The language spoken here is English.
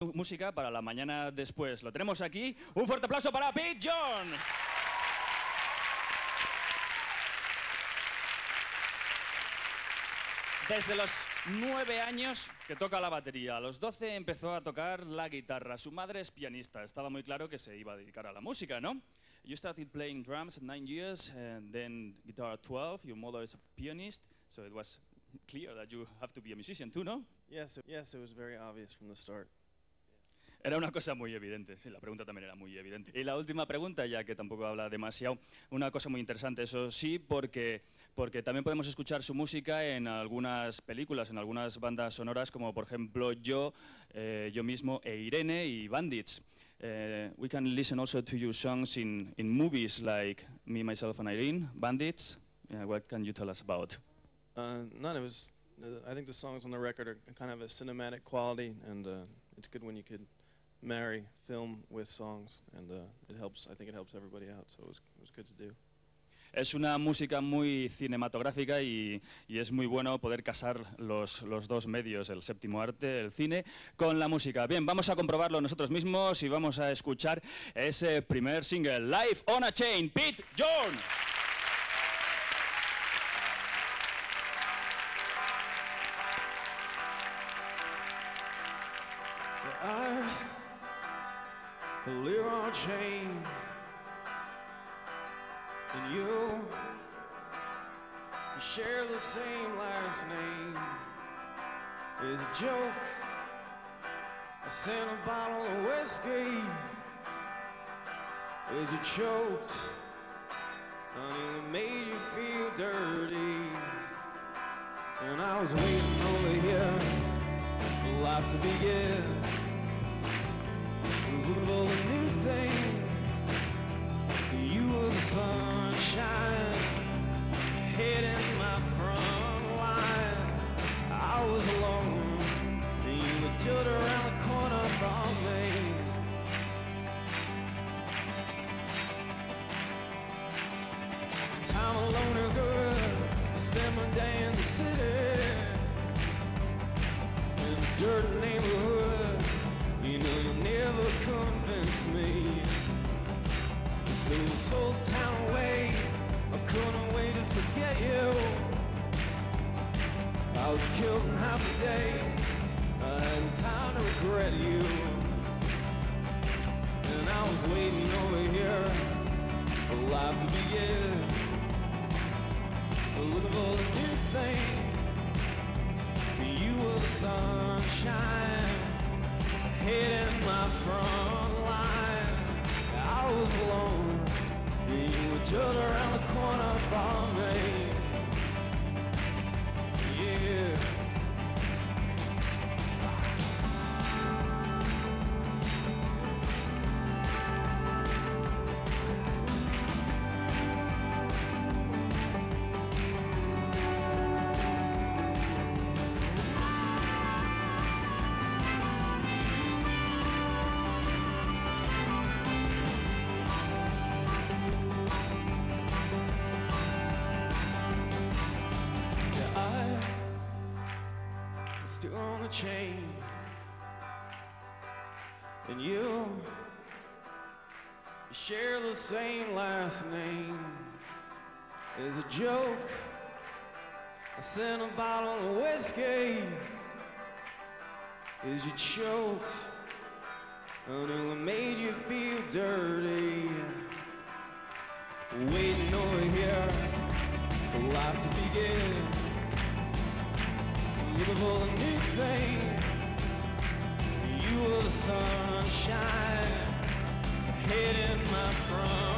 música para la mañana después. Lo tenemos aquí. Un fuerte aplauso para Pete John. Desde los nueve años que toca la batería, a los doce empezó a tocar la guitarra. Su madre es pianista, estaba muy claro que se iba a dedicar a la música, ¿no? You started playing drums at nine years, and then guitar at 12. Your mother is a pianist, so it was clear that you have to be a musician too, no? Yes, yes, it was very obvious from the start. Era una cosa muy evidente, sí, la pregunta también era muy evidente. Y la última pregunta, ya que tampoco habla demasiado, una cosa muy interesante, eso sí, porque, porque también podemos escuchar su música en algunas películas, en algunas bandas sonoras, como por ejemplo yo, eh, yo mismo e Irene y Bandits. Eh, we can listen also to your songs in, in movies like Me, Myself and Irene, Bandits. Uh, what can you tell us about? Uh, none. It was. Uh, I think the songs on the record are kind of a cinematic quality, and uh, it's good when you could marry film with songs, and uh, it helps. I think it helps everybody out. So it was, it was good to do. Es una música muy cinematográfica y, y es muy bueno poder casar los, los, dos medios, el séptimo arte, el cine, con la música. Bien, vamos a comprobarlo nosotros mismos y vamos a escuchar ese primer single, Life on a Chain, Pete John. I live on a chain, and you, share the same last name. It's a joke. I sent a bottle of whiskey. Is you choked? Honey, it made you feel dirty. And I was waiting over here for life to begin You were the sunshine, my front line. I was alone, and you were just around the corner from me. Time alone. Spend my day in the city, in neighborhood. Me. This whole town away I couldn't wait to forget you. I was killed in half a day. I hadn't time to regret you. And I was waiting over here. Life to begin. So looking for the new thing. You were the sunshine. Head in my front on a chain. And you, share the same last name. It's a joke. I sent a bottle of whiskey. Is you choked? New thing. You were the sunshine, head in my front